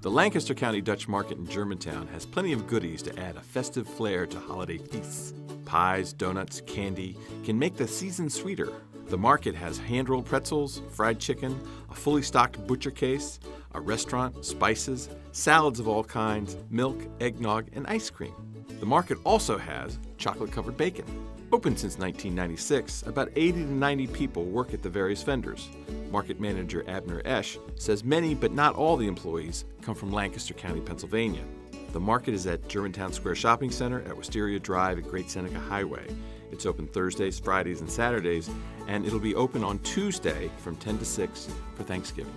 The Lancaster County Dutch Market in Germantown has plenty of goodies to add a festive flair to holiday feasts. Pies, donuts, candy can make the season sweeter. The market has hand rolled pretzels, fried chicken, a fully stocked butcher case, a restaurant, spices, salads of all kinds, milk, eggnog, and ice cream. The market also has chocolate covered bacon. Open since 1996, about 80 to 90 people work at the various vendors. Market manager Abner Esch says many, but not all the employees, come from Lancaster County, Pennsylvania. The market is at Germantown Square Shopping Center at Wisteria Drive at Great Seneca Highway. It's open Thursdays, Fridays, and Saturdays, and it'll be open on Tuesday from 10 to 6 for Thanksgiving.